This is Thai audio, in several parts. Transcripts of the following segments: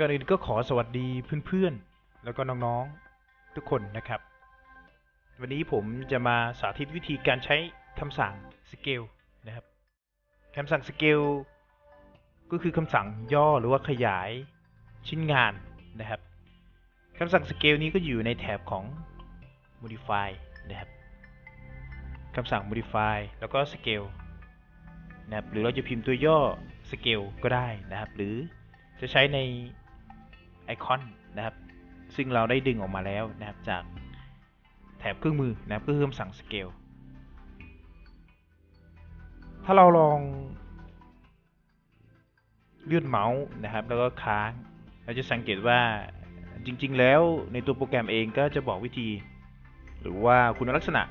ก่อนอื่นก็ขอสวัสดีเพื่อนๆ แล้วก็น้องๆทุกคนนะครับ วันนี้ผมจะมาสาธิตวิธีการใช้คำสั่ง scale นะครับคำสั่ง scale ก็คือคำสั่งย่อหรือว่าขยายชิ้นงานนะครับคำสั่ง scale นี้ก็อยู่ในแถบของ modify นะครับคำสั่ง modify แล้วก็ scale นะครับหรือเราจะพิมพ์ตัวย่อ scale ก็ได้นะครับ หรือจะใช้ใน ไอคอนนะครับ ซึ่งเราได้ดึงออกมาแล้วนะครับจากแถบเครื่องมือนะครับก็คือคำสั่ง scale ถ้าเราลองเลื่อนเมาส์นะครับ แล้วก็ค้าง เราจะสังเกตว่าจริง ๆ แล้วในตัวโปรแกรมเองก็จะบอกวิธี หรือว่าคุณลักษณะ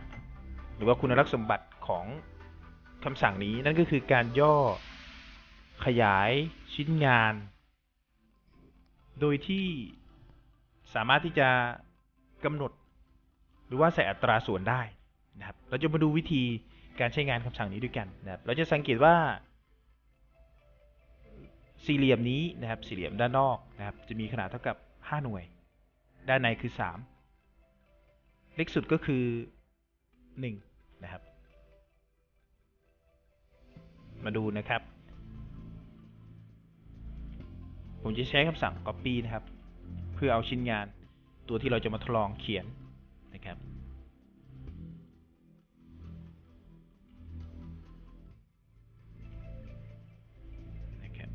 หรือว่าคุณลักษณะสมบัติของคำสั่งนี้นั่นก็คือการย่อขยายชิ้นงาน โดยที่สามารถที่จะกำหนด หรือว่าใส่อัตราส่วนได้นะครับ เราจะมาดูวิธีการใช้งานคำสั่งนี้ด้วยกันนะครับ เราจะสังเกตว่า สี่เหลี่ยมนี้นะครับ สี่เหลี่ยมด้านนอกนะครับ จะมีขนาดเท่ากับ 5 หน่วย ด้านในคือ 3 เล็กสุดก็คือ 1 นะครับ มาดูนะครับ ผมจะใช้คำสั่ง copy นะครับ เพื่อเอาชิ้นงานตัวที่เราจะมาทดลองเขียนนะครับนะครับ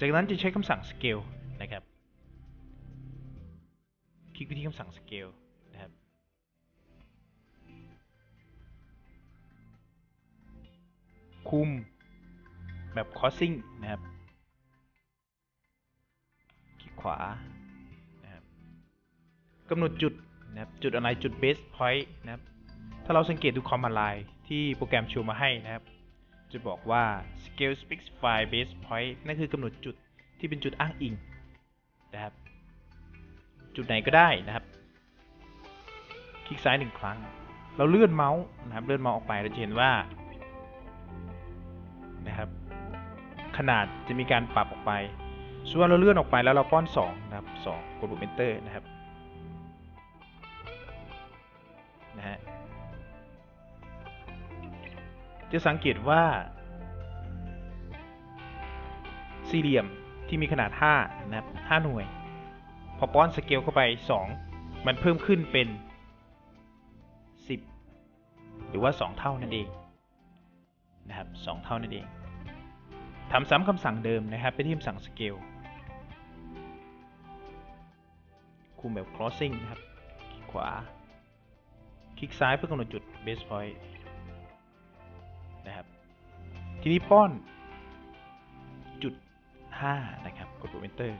จากนั้นจะใช้คำสั่ง scale นะครับ คลิกไปที่คำสั่ง scale นะครับคุม แบบ crossing นะครับ คลิกขวานะครับกำหนดจุดนะครับจุดอะไรจุด base point นะครับ ถ้าเราสังเกตดู command line ที่โปรแกรมโชว์มาให้นะครับ จะบอกว่า scale specify base point นั่นคือกำหนดจุดที่เป็นจุดอ้างอิงนะครับ จุดไหนก็ได้นะครับ คลิกซ้ายหนึ่งครั้ง เราเลื่อนเมาส์นะครับเลื่อนเมาส์ออกไปเราจะเห็นว่านะครับ ขนาดจะมีการปรับออกไปส่วนเราเลื่อนออกไปแล้วเราป้อน2นะครับ2กดปุ่ม enter นะครับนะฮะจะสังเกตว่า สี่เหลี่ยมที่มีขนาด 5 นะครับ 5 หน่วย พอป้อนสเกลเข้าไป 2 มันเพิ่มขึ้นเป็น 10 หรือว่า 2 เท่านั่นเองนะครับ 2 เท่านั่นเอง ทำซ้ำคำสั่งเดิมนะครับ ไปที่คำสั่ง scale คุมแบบ crossing นะครับ คลิกขวา คลิกซ้ายเพื่อกำหนดจุด base point นะครับ ทีนี้ป้อนจุด 5 นะครับ กดปุ่ม enter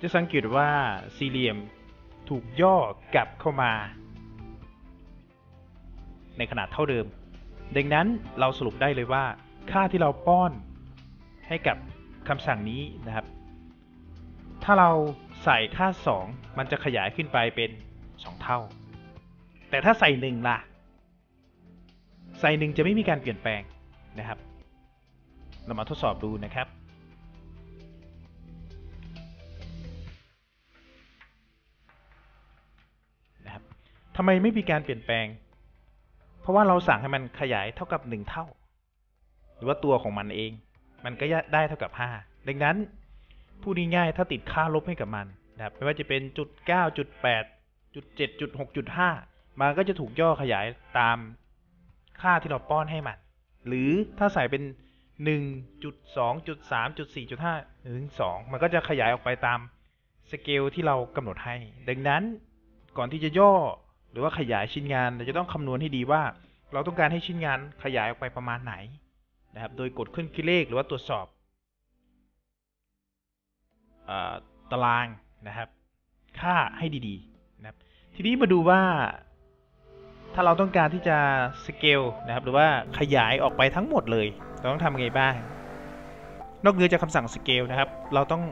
จะสังเกตว่าสี่เหลี่ยมถูกย่อกลับเข้ามา ในขนาดเท่าเดิม ดังนั้นเราสรุปได้เลยว่า ค่าที่เราป้อนให้กับคำสั่งนี้นะครับ ถ้าเราใส่ค่า 2 มันจะขยายขึ้นไปเป็น 2 เท่า แต่ถ้าใส่ 1 ล่ะ ใส่ 1 จะไม่มีการเปลี่ยนแปลงนะครับ เรามาทดสอบดูนะครับนะครับทำไมไม่มีการเปลี่ยนแปลง เพราะว่าเราสั่งให้มันขยายเท่ากับ 1 เท่า หรือว่าตัวของมันเอง มันก็ได้เท่ากับ 5 ดังนั้นพูดง่ายๆถ้าติดค่าลบให้กับมันนะครับไม่ว่าจะเป็นจุด9จุด8จุด7จุด6จุด5มันก็จะถูกย่อขยายตามค่าที่เราป้อนให้มัน หรือถ้าใส่เป็น1จุด2จุด3จุด4จุด5ถึง2มันก็จะขยายออกไปตามสเกลที่เรากำหนดให้ ดังนั้นก่อนที่จะย่อหรือว่าขยายชิ้นงานเราจะต้องคำนวณให้ดีว่า เราต้องการให้ชิ้นงานขยายออกไปประมาณไหน นะครับ โดยกดเครื่องคิดเลขหรือว่าตรวจสอบตารางนะครับ ค่าให้ดีๆนะครับ ทีนี้มาดูว่า ถ้าเราต้องการที่จะสเกลนะครับ หรือว่าขยายออกไปทั้งหมดเลย เราต้องทำยังไงบ้าง นอกเหนือจากคำสั่งสเกลนะครับ เราต้อง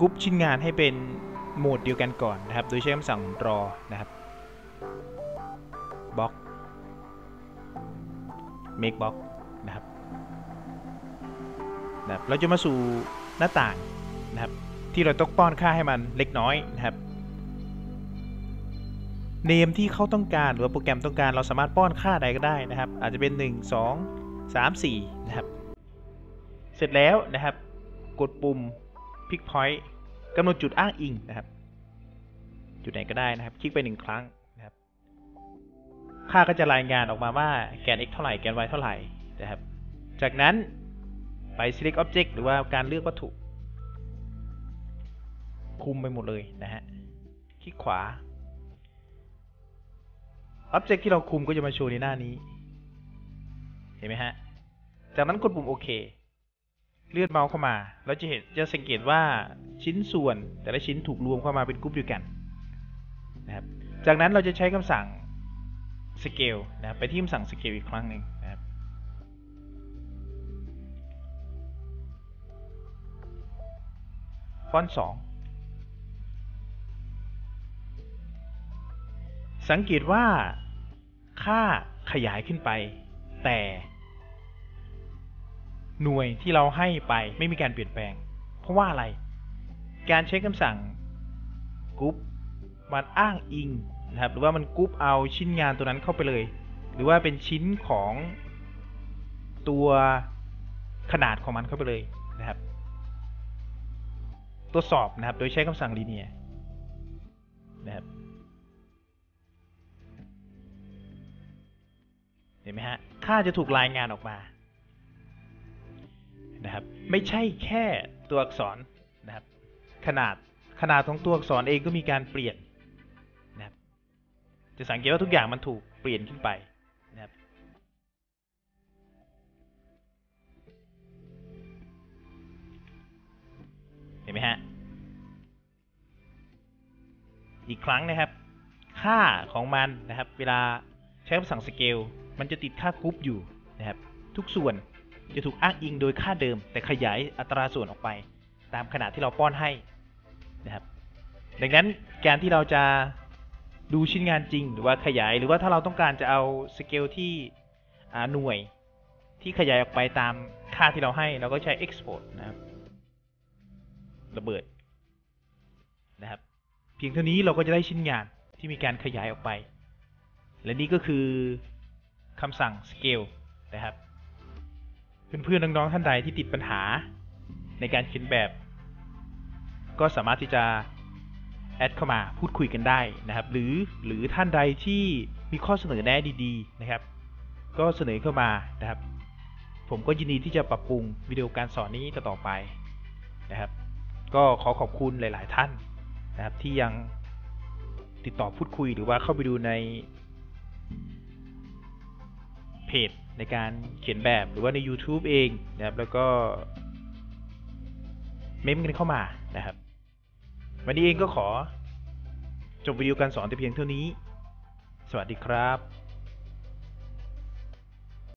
กรุ๊ปชิ้นงานให้เป็นโหมดเดียวกันก่อนนะครับ โดยใช้คำสั่ง draw นะครับ บล็อก make box นะครับนะครับเราจะมาสู่หน้าต่างนะครับ ที่เราต้องป้อนค่าให้มันเล็กน้อยนะครับเนมที่เขาต้องการหรือโปรแกรมต้องการเราสามารถป้อนค่าใดก็ได้นะครับ อาจจะเป็น 1 2 3 4 นะครับ เสร็จแล้วนะครับ กดปุ่ม pick point กำหนดจุดอ้างอิงนะครับ จุดไหนก็ได้นะครับ คลิกไปหนึ่งครั้ง ค่าก็จะรายงานออกมาว่าแกน x เท่าไหร่แกน y เท่าไหร่นะครับ จากนั้นไป select object หรือว่าการเลือกวัตถุคุมไปหมดเลยนะฮะ คลิกขวา object ที่เราคุมก็จะมาโชว์ในหน้านี้ เห็นไหมฮะ จากนั้นกดปุ่มโอเคเลื่อนเมาส์เข้ามา เราจะเห็นจะสังเกตว่าชิ้นส่วนแต่ละชิ้นถูกรวมเข้ามาเป็นกรุ๊ปเดียวกันนะครับ จากนั้นเราจะใช้คำสั่ง scale นะครับไปที่คำสั่ง scale อีกครั้งหนึ่งนะครับฟอนต์สองสังเกตว่าค่าขยายขึ้นไป แต่หน่วยที่เราให้ไปไม่มีการเปลี่ยนแปลง เพราะว่าอะไร การใช้คำสั่งกรุ๊ปมันอ้างอิง นะครับหรือว่ามันกรุ๊ปเอาชิ้นงานตัวนั้นเข้าไปเลย หรือว่าเป็นชิ้นของตัวขนาดของมันเข้าไปเลยนะครับตรวจสอบนะครับ โดยใช้คำสั่ง linear นะครับเห็นไหมฮะ ค่าจะถูกรายงานออกมานะครับ ไม่ใช่แค่ตัวอักษรนะครับ ขนาดขนาดของตัวอักษรเองก็มีการเปลี่ยน จะสังเกตว่าทุกอย่างมันถูกเปลี่ยนขึ้นไปนะครับเห็นไหมฮะอีกครั้งนะครับ ค่าของมันนะครับ เวลาใช้คำสั่งสเกลมันจะติดค่ากรุ๊ปอยู่นะครับ ทุกส่วนจะถูกอ้างอิงโดยค่าเดิม แต่ขยายอัตราส่วนออกไป ตามขนาดที่เราป้อนให้นะครับ ดังนั้นการที่เราจะ ดูชิ้นงานจริงหรือว่าขยาย หรือว่าถ้าเราต้องการจะเอาสเกลที่หน่วยที่ขยายออกไปตามค่าที่เราให้ เราก็ใช้ export นะครับ ระเบิดนะครับ เพียงเท่านี้เราก็จะได้ชิ้นงานที่มีการขยายออกไป และนี่ก็คือคำสั่ง scale นะครับ เพื่อนๆน้องๆท่านใดที่ติดปัญหาในการเขียนแบบ ก็สามารถที่จะ แอดเข้ามาพูดคุยกันได้นะครับ หรือหรือท่านใดที่มีข้อเสนอแนะดีๆนะครับ ก็เสนอเข้ามานะครับ ผมก็ยินดีที่จะปรับปรุงวิดีโอการสอนนี้ต่อไปนะครับ ก็ขอขอบคุณหลาย ๆ ท่านนะครับที่ยังติดต่อพูดคุยหรือว่าเข้าไปดูในเพจในการเขียนแบบหรือว่าใน YouTube เองนะครับ แล้วก็เม้มกันเข้ามานะครับ วันนี้เองก็ขอ จบวิดีโอการสอนแต่เพียงเท่านี้ สวัสดีครับ